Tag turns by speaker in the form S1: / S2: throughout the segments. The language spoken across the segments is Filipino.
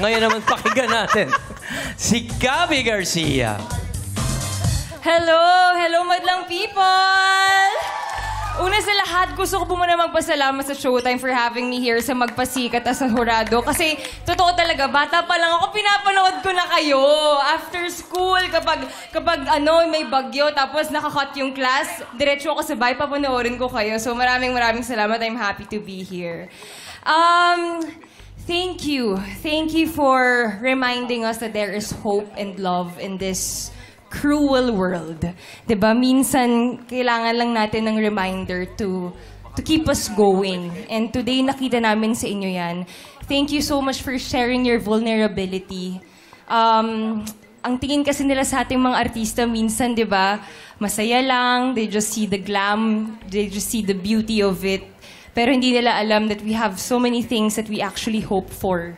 S1: Ngayon naman pakinggan natin si Gabby Garcia.
S2: Hello! Hello, madlang people! Una sa lahat, gusto ko po muna magpasalamat sa Showtime for having me here sa Magpasikat at sa Horado. Kasi, totoo talaga, bata pa lang ako, pinapanood ko na kayo. After school, kapag, kapag ano, may bagyo, tapos nakakat yung class, diretso ako sa bahay, papanoorin ko kayo. So, maraming maraming salamat. I'm happy to be here. Um, thank you. Thank you for reminding us that there is hope and love in this cruel world. ba? Minsan kailangan lang natin ng reminder to to keep us going. And today nakita namin sa inyo 'yan. Thank you so much for sharing your vulnerability. Um, ang tingin kasi nila sa ating mga artista minsan, 'di ba? Masaya lang, they just see the glam, they just see the beauty of it. Pero hindi nila alam that we have so many things that we actually hope for.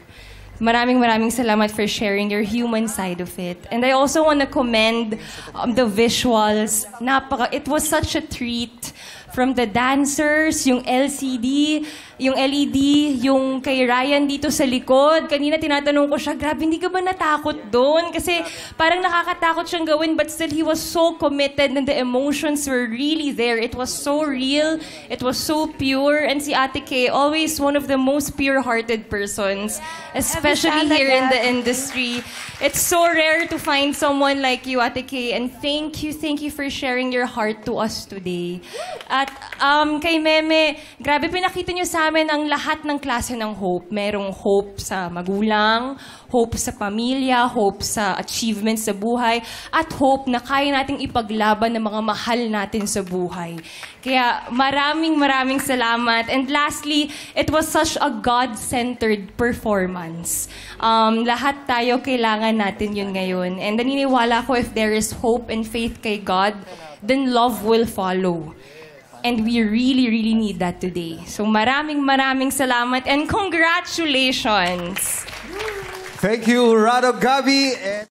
S2: Maraming maraming salamat for sharing your human side of it. And I also want to commend um, the visuals. Napaka, it was such a treat from the dancers, yung LCD, yung LED, yung kay Ryan dito sa likod. Kanina tinatanong ko siya, grabe, hindi ka ba natakot doon? Kasi parang nakakatakot siyang gawin, but still he was so committed and the emotions were really there. It was so real. It was so pure. And si Ate Kay, always one of the most pure-hearted persons, especially here in the industry. It's so rare to find someone like you, Ate Kay. And thank you, thank you for sharing your heart to us today. At um, kay Meme, grabe pinakita niyo sa amin ang lahat ng klase ng hope. Merong hope sa magulang, hope sa pamilya, hope sa achievements sa buhay, at hope na kaya nating ipaglaban ng mga mahal natin sa buhay. Kaya maraming maraming salamat. And lastly, it was such a God-centered performance. Um, lahat tayo kailangan natin yun ngayon. And naniniwala ko if there is hope and faith kay God, then love will follow. And we really, really need that today. So maraming maraming salamat and congratulations!
S3: Thank you, Rado Gabi. And